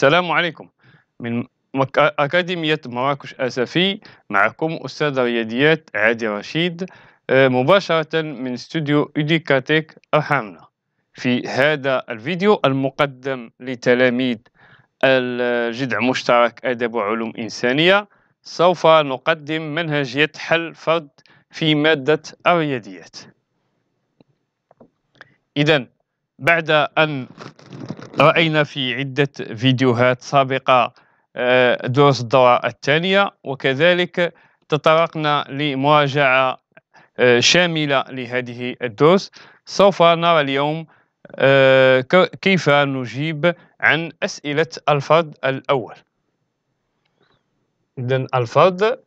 السلام عليكم. من مك... أكاديمية مراكش أسفي معكم أستاذ رياضيات عادي رشيد آه، مباشرة من استوديو إوديكاتيك أرحامنا. في هذا الفيديو المقدم لتلاميذ الجذع مشترك أدب وعلوم إنسانية سوف نقدم منهجية حل فرد في مادة الرياضيات إذا بعد أن رأينا في عدة فيديوهات سابقة آه، دروس الدورة الثانية وكذلك تطرقنا لمراجعة آه، شاملة لهذه الدروس سوف نرى اليوم آه، كيف نجيب عن أسئلة الفرد الأول. إذا الفرد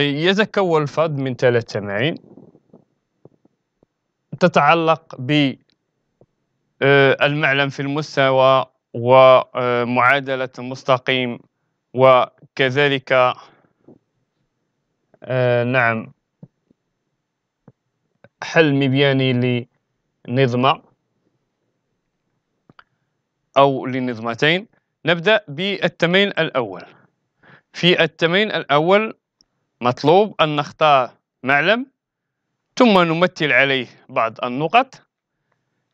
يتكون الفرد من ثلاث تمارين. تتعلق بالمعلم في المستوى ومعادلة المستقيم وكذلك آه، نعم حل مبياني لنظمة أو لنظمتين. نبدأ بالتمرين الأول. في التمرين الأول مطلوب أن نختار معلم ثم نمثل عليه بعض النقط.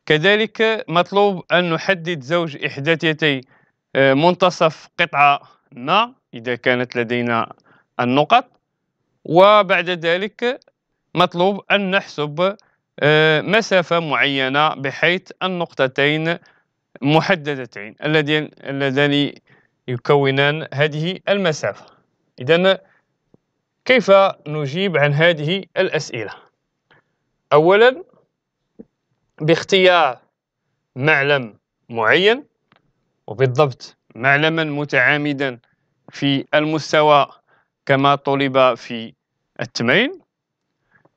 كذلك مطلوب أن نحدد زوج إحداثيتي آه، منتصف قطعة ما إذا كانت لدينا النقط. وبعد ذلك مطلوب أن نحسب آه، مسافة معينة بحيث النقطتين محددتين اللذان يكونان هذه المسافة. إذا كيف نجيب عن هذه الأسئلة؟ أولا باختيار معلم معين وبالضبط معلما متعامدا في المستوى كما طلب في التمرين.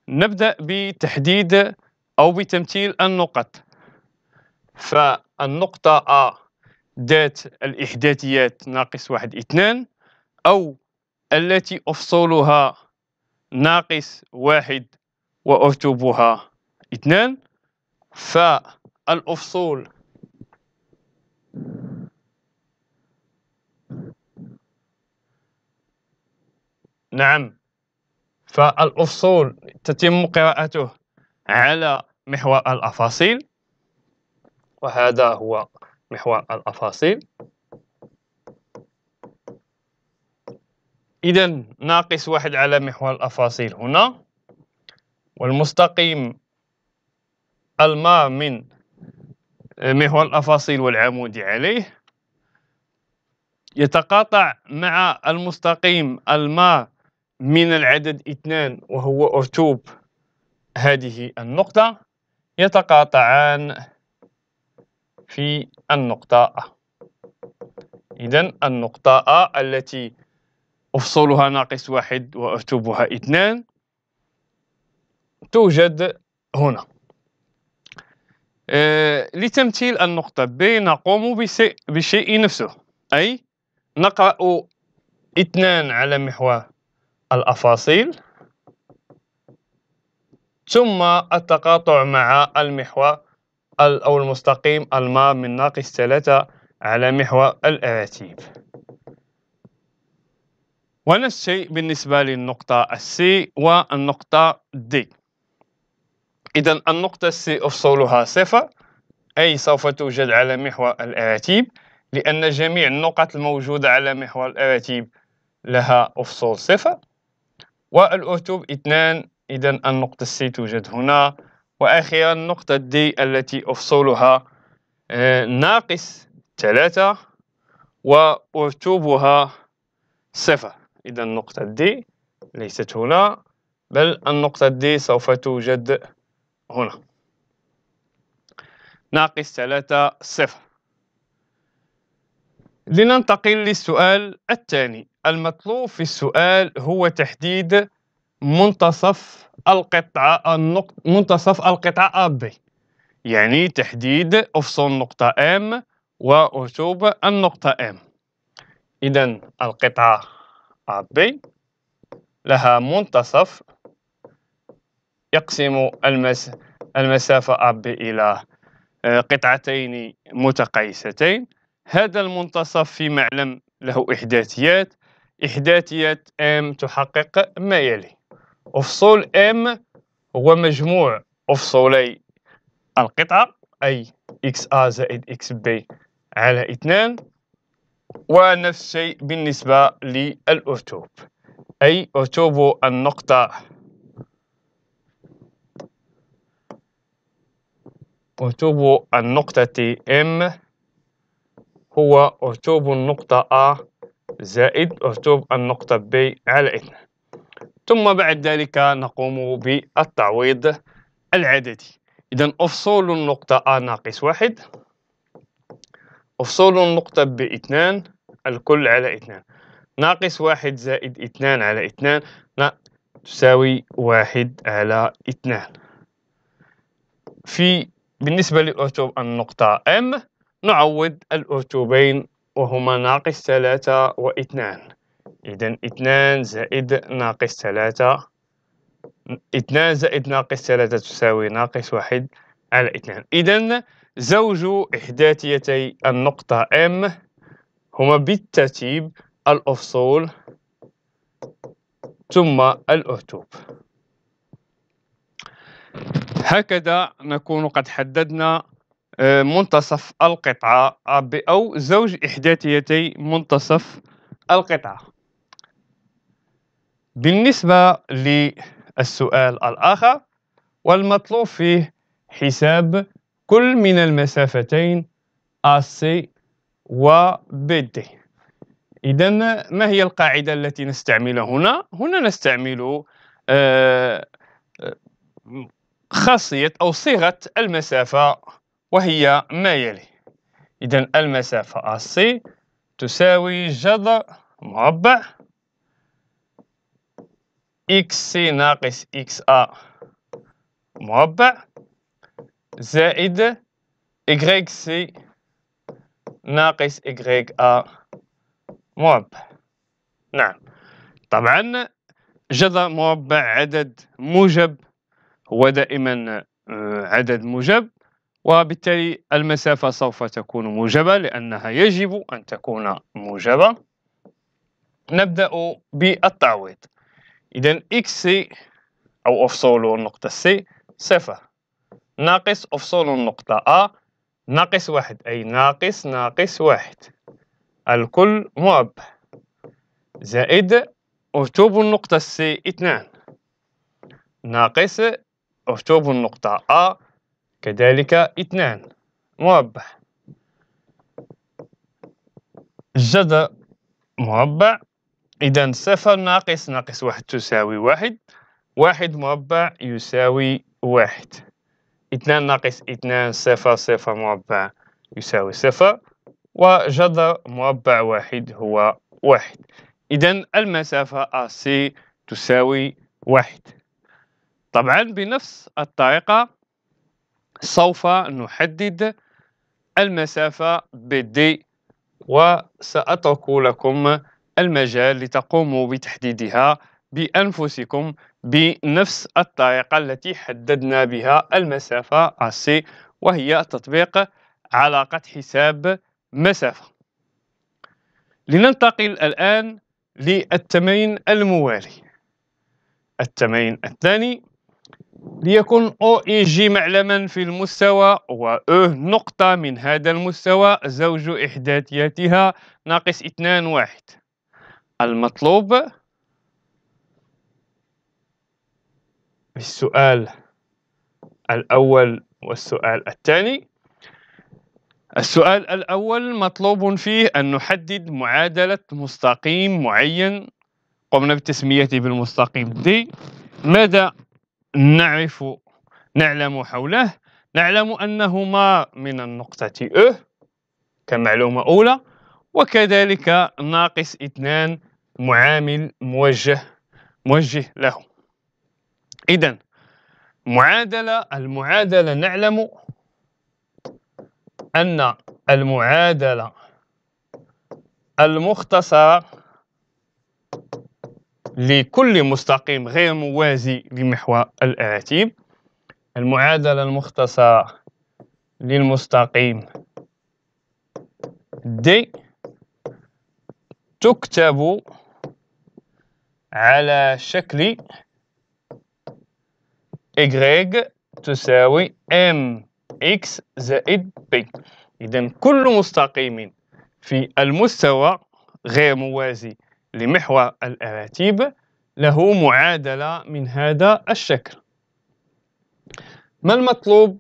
نبدأ بتحديد أو بتمثيل النقط. فالنقطة A ذات الإحداثيات ناقص واحد اثنان أو التي أفصولها ناقص واحد وأرتبها اثنان فالأفصول نعم فالأفصول تتم قراءته على محور الأفاصيل وهذا هو محور الأفاصيل. إذا ناقص واحد على محور الأفاصيل هنا. والمستقيم الماء من محور الأفاصيل والعمودي عليه. يتقاطع مع المستقيم الماء من العدد اثنان وهو أرتوب. هذه النقطة يتقاطعان في النقطة إذا النقطة التي أفصولها ناقص واحد وأرتوبها اثنان. توجد هنا. آه لتمثيل النقطة ب نقوم بشيء نفسه. أي نقرأ اثنان على محور الأفاصيل. ثم التقاطع مع المحور أو المستقيم الماء من ناقص ثلاثة على محور الأراتيب. ونفس الشيء بالنسبة للنقطة السي والنقطة دي إذا النقطة سي أفصولها صفر أي سوف توجد على محور الأراتيب لأن جميع النقط الموجودة على محور الأراتيب لها أفصول صفر. والأرتوب اثنان إذا النقطة سي توجد هنا. وأخيرا النقطة دي التي أفصولها آه، ناقص ثلاثة وأرتوبها صفر. إذا النقطة دي ليست هنا بل النقطة دي سوف توجد هنا. ناقص ثلاثة صفر. لننتقل للسؤال الثاني. المطلوب في السؤال هو تحديد منتصف القطعة النقط منتصف القطعة AB يعني تحديد أفصل نقطة M ورسوب النقطة M. إذا القطعة AB لها منتصف. يقسم المس المسافة AB إلى آه، قطعتين متقايستين هذا المنتصف في معلم له إحداثيات. إحداثية M تحقق ما يلي. أفصول M هو مجموع أفصولي القطعة أي XA زائد XB على اثنان. ونفس الشيء بالنسبة للأرتوب أي أرتوب النقطة؟ أرتوب النقطة M هو أرتوب النقطة A زائد أرتوب النقطة B على اثنان ثم بعد ذلك نقوم بالتعويض العددي إذا أفصول النقطة A ناقص واحد. أفصول النقطة ب اثنان الكل على اثنان ناقص واحد زائد اثنان على اثنان تساوي واحد على اثنان في بالنسبة لأرتوب النقطة M نعوض الأرتوبين وهما ناقص ثلاثة واثنان إذا اثنان زائد ناقص ثلاثة اثنان زائد ناقص ثلاثة تساوي ناقص واحد على اثنان إذا زوج إحداثيتي النقطة M هما بالترتيب الأفصول ثم الأرتوب. هكذا نكون قد حددنا آه، منتصف القطعة أو زوج إحداثيتي منتصف القطعة. بالنسبة للسؤال الآخر والمطلوب فيه حساب كل من المسافتين AC و BD إذا ما هي القاعدة التي نستعملها هنا؟ هنا نستعمل آه، خاصية أو صيغة المسافة وهي ما يلي إذا المسافة AC تساوي جذر مربع XC ناقص XA مربع زائد YC ناقص YA مربع نعم. طبعا جذر مربع عدد موجب هو دائما آه، عدد موجب وبالتالي المسافة سوف تكون موجبة لأنها يجب أن تكون موجبة. نبدأ بالتعويض. إذا إكس أو أفصول النقطة سي صفر. ناقص أفصول النقطة A ناقص واحد. أي ناقص ناقص واحد. الكل مربع زائد أرتوب النقطة C اثنان. ناقص أرتوب النقطة A كذلك اثنان. مربع جذر مربع إذا صفر ناقص ناقص واحد تساوي واحد. واحد مربع يساوي واحد. اثنان ناقص اثنان صفر صفر مربع يساوي صفر وجذر مربع واحد هو واحد. إذا المسافة AC تساوي واحد. طبعا بنفس الطريقة سوف نحدد المسافة BD وسأترك لكم المجال لتقوموا بتحديدها بأنفسكم بنفس الطريقة التي حددنا بها المسافة AC وهي تطبيق علاقة حساب مسافة. لننتقل الآن للتمرين الموالي. التمرين الثاني ليكن O إي جي معلما في المستوى و E نقطة من هذا المستوى زوج إحداثياتها ناقص اثنان واحد. المطلوب السؤال الأول والسؤال الثاني. السؤال الأول مطلوب فيه أن نحدد معادلة مستقيم معين قمنا بتسميته بالمستقيم. دي ماذا نعرف نعلم حوله؟ نعلم أنه ما من النقطة E كمعلومة أولى وكذلك ناقص اثنان معامل موجه موجه له إذا معادلة المعادلة نعلم أن المعادلة المختصرة لكل مستقيم غير موازي لمحور الأراتيب. المعادلة المختصرة للمستقيم دي تكتب على شكل y تساوي mx زائد b إذا كل مستقيم في المستوى غير موازي لمحور الأراتيب له معادلة من هذا الشكل ما المطلوب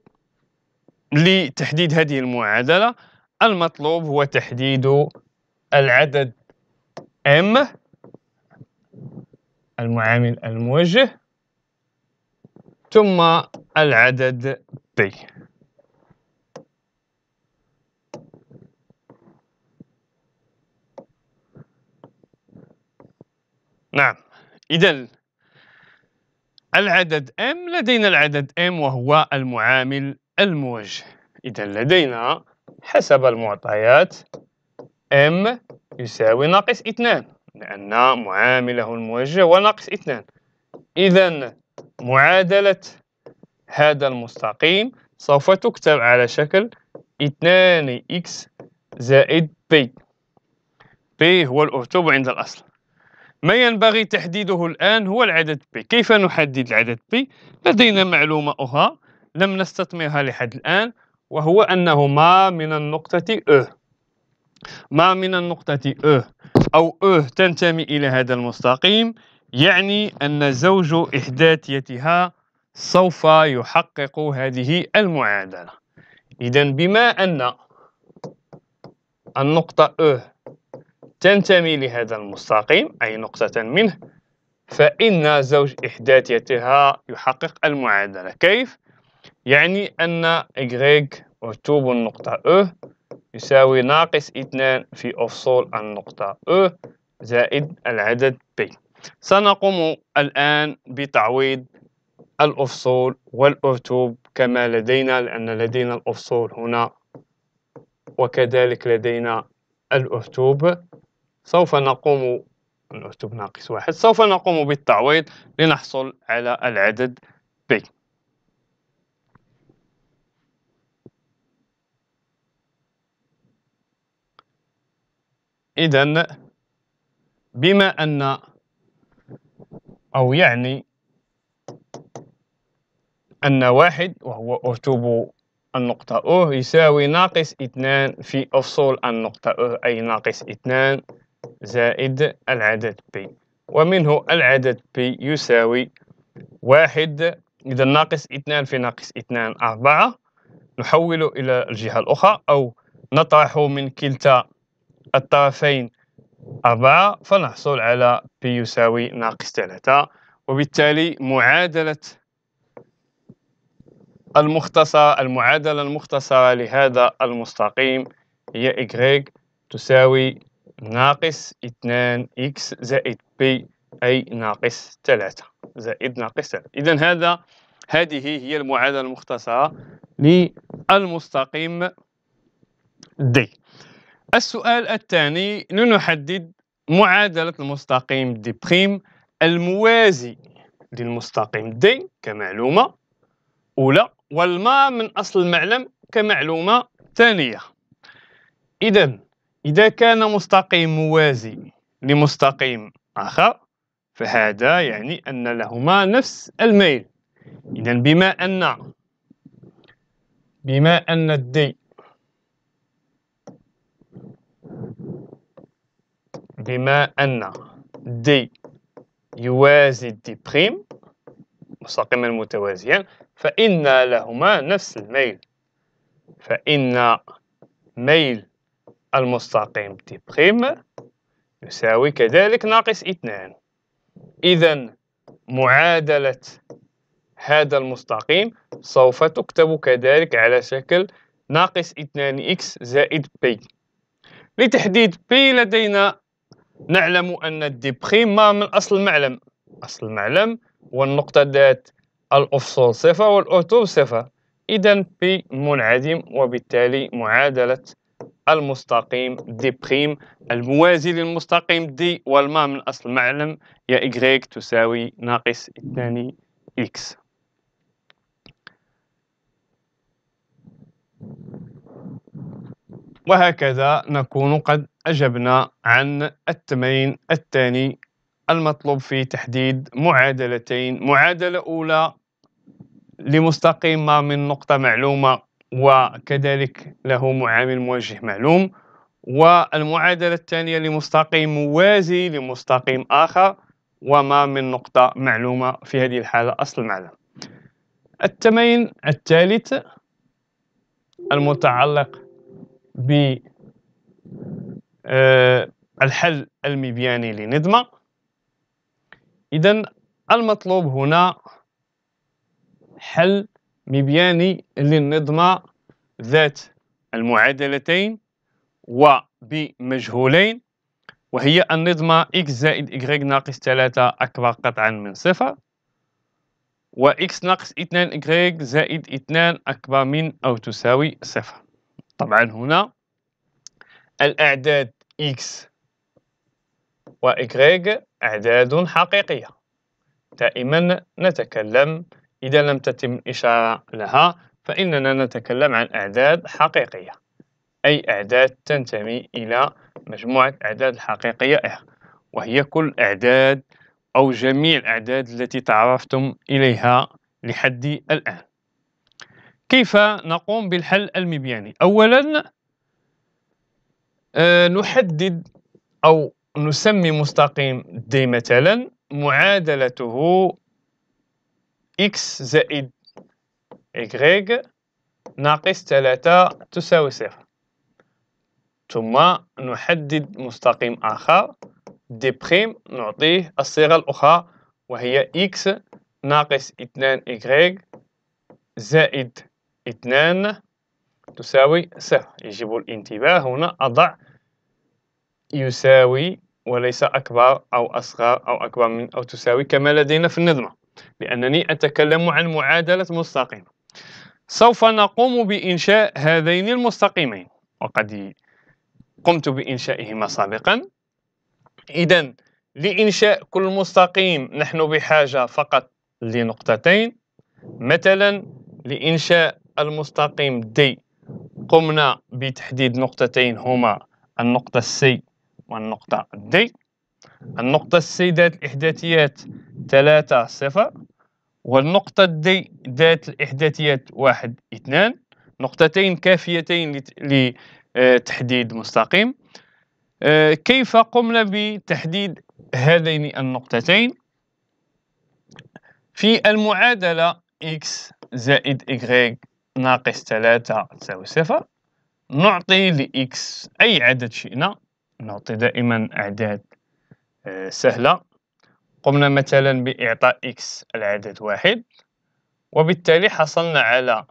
لتحديد هذه المعادلة؟ المطلوب هو تحديد العدد M المعامل الموجه ثم العدد B. نعم. إذا العدد m لدينا العدد m وهو المعامل الموجه إذا لدينا حسب المعطيات m يساوي ناقص اثنان لأن معامله الموجه هو ناقص اثنان. إذا معادلة هذا المستقيم سوف تكتب على شكل اثنان x زائد b. B هو الأرتوب عند الأصل. ما ينبغي تحديده الآن هو العدد b. كيف نحدد العدد b؟ لدينا معلومة أخرى لم نستثمرها لحد الآن وهو أنه ما من النقطة E. ما من النقطة E أو E تنتمي إلى هذا المستقيم؟ يعني أن زوج إحداثيتها سوف يحقق هذه المعادلة. إذا بما أن النقطة E تنتمي لهذا المستقيم أي نقطة منه فإن زوج إحداثيتها يحقق المعادلة. كيف؟ يعني أن y مرتوب النقطة E يساوي ناقص اثنان في أفصول النقطة E زائد العدد B سنقوم الآن بتعويض الأفصول والأرتوب كما لدينا لأن لدينا الأفصول هنا وكذلك لدينا الأرتوب سوف نقوم الأرتوب ناقص واحد. سوف نقوم بالتعويض لنحصل على العدد B. إذا بما أن يعني أن واحد وهو أرتوب النقطة أو يساوي ناقص اثنان في أفصول النقطة أو أي ناقص اثنان زائد العدد بي ومنه العدد بي يساوي واحد. إذا ناقص اثنان في ناقص اثنان أربعة نحول إلى الجهة الأخرى أو نطرح من كلتا الطرفين أربعة فنحصل على بي يساوي ناقص ثلاثة وبالتالي معادلة المختصر المعادلة المختصرة لهذا المستقيم هي y تساوي ناقص اثنان x زائد b أي ناقص ثلاثة زائد ناقص ثلاثة. إذا هذا هذه هي المعادلة المختصرة للمستقيم d. السؤال الثاني لنحدد معادلة المستقيم دي بريم الموازي للمستقيم دي كمعلومة أولى والما من أصل المعلم كمعلومة ثانية. إذا إذا كان مستقيم موازي لمستقيم آخر فهذا يعني أن لهما نفس الميل. إذا بما أن بما أن ال D بما أن D يوازي D prime مستقيما متوازيان فإن لهما نفس الميل. فإن ميل المستقيم D prime يساوي كذلك ناقص اثنان. إذا معادلة هذا المستقيم سوف تكتب كذلك على شكل ناقص اثنان x زائد b لتحديد b لدينا نعلم أن ال D prime مار من أصل المعلم. أصل المعلم والنقطة ذات الأفصول صفر والأرتوب صفر إذا b منعدم وبالتالي معادلة المستقيم D prime الموازي للمستقيم D والمار من أصل معلم يا إيكغيك تساوي ناقص اثنان x. وهكذا نكون قد أجبنا عن التمرين الثاني المطلوب في تحديد معادلتين. معادلة أولى لمستقيم ما من نقطة معلومة وكذلك له معامل موجه معلوم. والمعادلة الثانية لمستقيم موازي لمستقيم آخر وما من نقطة معلومة في هذه الحالة أصل المعلم. التمرين الثالث المتعلق بالحل آه، المبياني لنظمة إذا المطلوب هنا حل مبياني للنظمة ذات المعادلتين وبمجهولين وهي النظمة x زائد y ناقص 3 أكبر قطعا من صفر و x ناقص 2 y زائد 2 أكبر من أو تساوي صفر. طبعا هنا الأعداد x. و y أعداد حقيقية دائما نتكلم إذا لم تتم الإشارة لها فإننا نتكلم عن أعداد حقيقية أي أعداد تنتمي إلى مجموعة أعداد الحقيقية R وهي كل أعداد أو جميع الأعداد التي تعرفتم إليها لحد الآن. كيف نقوم بالحل المبياني؟ أولا نحدد أو نسمي مستقيم دي مثلا معادلته x زائد y ناقص 3 تساوي صفر. ثم نحدد مستقيم آخر. دي بريم نعطيه الصيغة الأخرى وهي x ناقص 2 y زائد 2 تساوي صفر. يجب الانتباه هنا أضع يساوي وليس أكبر أو أصغر أو أكبر من أو تساوي كما لدينا في النظمة لأنني أتكلم عن معادلة مستقيم سوف نقوم بإنشاء هذين المستقيمين. وقد قمت بإنشائهما سابقا. إذا لإنشاء كل مستقيم نحن بحاجة فقط لنقطتين. مثلا لإنشاء المستقيم دي قمنا بتحديد نقطتين هما النقطة C والنقطة D. النقطة C ذات الإحداثيات ثلاثة صفر والنقطة D ذات الإحداثيات واحد اثنان. نقطتين كافيتين لتحديد مستقيم. آه، كيف قمنا بتحديد هذين النقطتين؟ في المعادلة x زائد y ناقص 3 تساوي صفر. نعطي ل x أي عدد شئنا. نعطي دائما أعداد آه، سهلة. قمنا مثلا بإعطاء x العدد واحد وبالتالي حصلنا على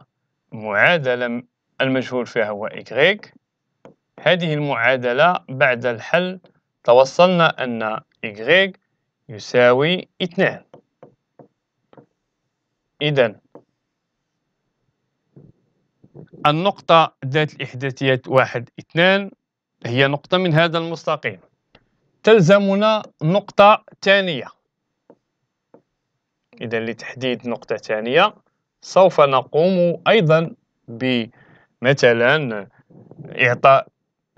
معادلة المجهول فيها هو y. هذه المعادلة بعد الحل توصلنا أن y يساوي اثنان. إذا النقطة ذات الإحداثيات واحد اثنان هي نقطة من هذا المستقيم. تلزمنا نقطة ثانية إذا لتحديد نقطة ثانية سوف نقوم أيضا بمثلا إعطاء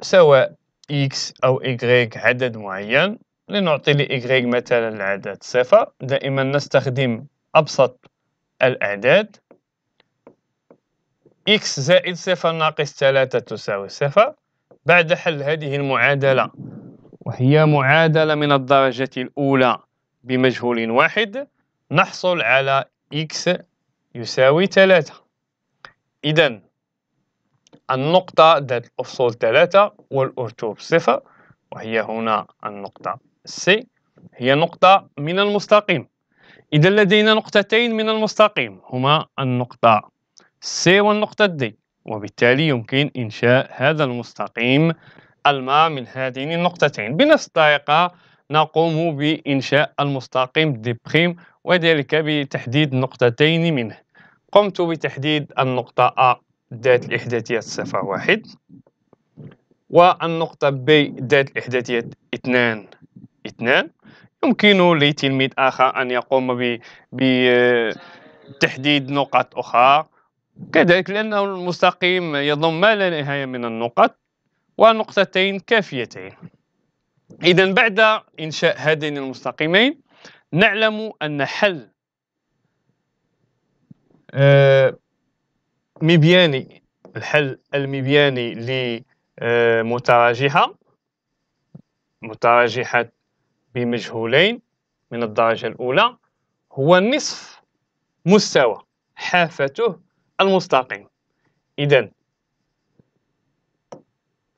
سواء x أو y عدد معين. لنعطي ل y مثلا العدد صفر. دائما نستخدم أبسط الأعداد. x زائد صفر ناقص ثلاثة تساوي صفر. بعد حل هذه المعادلة وهي معادلة من الدرجة الأولى. بمجهول واحد نحصل على x يساوي ثلاثة. إذا النقطة ذات الأفصول ثلاثة والأرتوب صفر وهي هنا النقطة C هي نقطة من المستقيم. إذا لدينا نقطتين من المستقيم هما النقطة C والنقطة D. وبالتالي يمكن إنشاء هذا المستقيم الماء من هذين النقطتين. بنفس الطريقة نقوم بإنشاء المستقيم دي بريم وذلك بتحديد نقطتين منه. قمت بتحديد النقطة A ذات الإحداثيات صفر واحد والنقطة ب ذات الإحداثية اثنان اثنان. يمكن لتلميذ آخر أن يقوم بتحديد نقط أخرى. كذلك لأنه المستقيم يضم ما لا نهاية من النقط ونقطتين كافيتين. إذا بعد إنشاء هذين المستقيمين نعلم أن حل آه، مبياني الحل المبياني لمتراجحة متراجحة بمجهولين من الدرجة الأولى هو نصف مستوى حافته المستقيم. إذا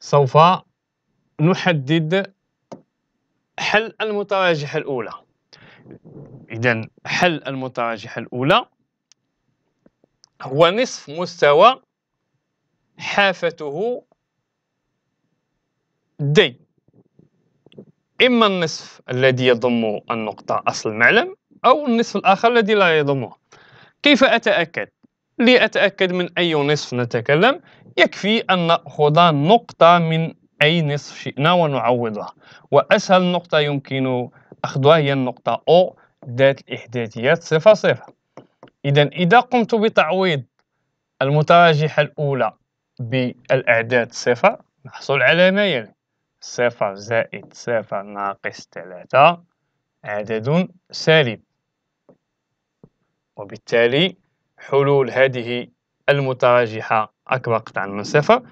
سوف نحدد حل المتراجحة الأولى. إذا حل المتراجحة الأولى هو نصف مستوى حافته دي إما النصف الذي يضم النقطة أصل المعلم أو النصف الآخر الذي لا يضمه. كيف أتأكد؟ لأتأكد من أي نصف نتكلم. يكفي أن نأخذ نقطة من أي نصف شئنا ونعوضها. وأسهل نقطة يمكن أخذها هي النقطة O ذات الإحداثيات صفر صفر. إذا إذا قمت بتعويض المتراجحة الأولى بالأعداد صفر نحصل على ما يلي؟ صفر زائد صفر ناقص ثلاثة عدد سالب. وبالتالي حلول هذه المتراجحة. أكبر قطعا من صفر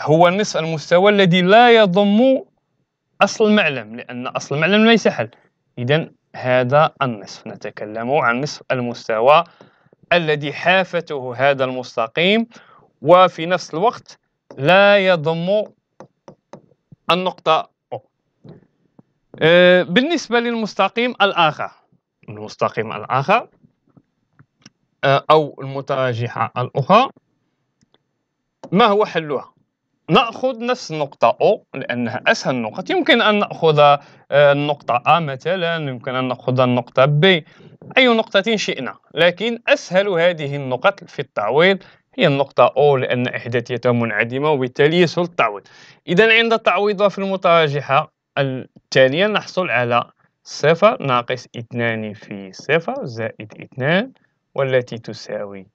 هو نصف المستوى الذي لا يضم أصل المعلم لأن أصل المعلم ليس حل. إذا هذا النصف. نتكلم عن نصف المستوى الذي حافته هذا المستقيم وفي نفس الوقت لا يضم النقطة O أه، بالنسبة للمستقيم الآخر. المستقيم الآخر أو المتراجحة الأخرى ما هو حلها؟ نأخذ نفس النقطة O لأنها أسهل نقط يمكن أن نأخذ أه، النقطة A مثلا يمكن أن نأخذ النقطة B أي نقطة شئنا. لكن أسهل هذه النقط في التعويض هي النقطة O لأن إحداثيتها منعدمة وبالتالي يسهل التعويض. إذا عند التعويض في المتراجحة التالية نحصل على صفر ناقص اثنان في صفر زائد اثنان والتي تساوي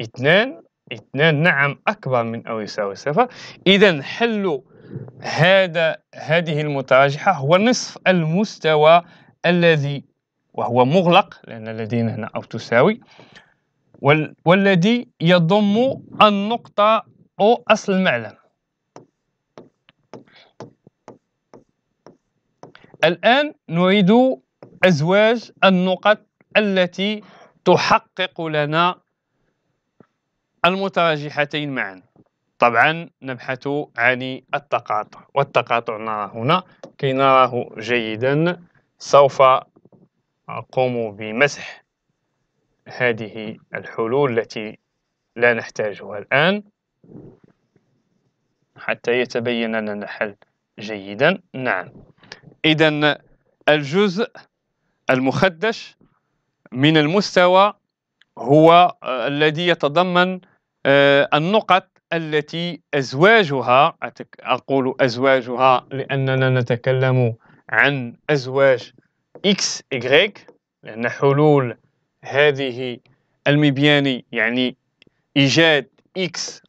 اثنان. اثنان نعم أكبر من أو يساوي صفر. إذا حل هذا هذه المتراجحة هو نصف المستوى الذي وهو مغلق لأن لدينا هنا أو تساوي والذي يضم النقطة أو أصل المعلم. الآن نريد أزواج النقط التي تحقق لنا المتراجحتين معا. طبعا نبحث عن التقاطع والتقاطع نرى هنا. كي نراه جيدا سوف أقوم بمسح هذه الحلول التي لا نحتاجها الآن. حتى يتبين لنا الحل جيدا. نعم. إذا الجزء المخدش من المستوى هو آه، الذي يتضمن آه، النقط التي أزواجها أقول أزواجها لأننا نتكلم عن أزواج x y لأن حلول هذه المبياني يعني إيجاد x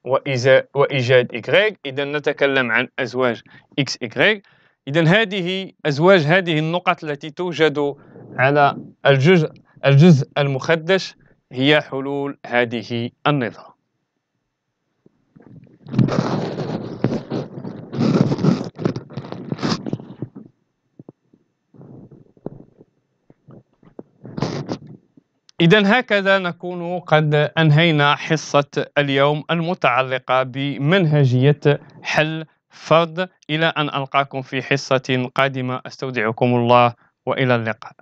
وإيجاد y إذا نتكلم عن أزواج x y إذا هذه أزواج هذه النقط التي توجد على الجزء الجزء المخدش هي حلول هذه النظام. إذا هكذا نكون قد أنهينا حصة اليوم المتعلقة بمنهجية حل فرد إلى أن ألقاكم في حصة قادمة أستودعكم الله وإلى اللقاء.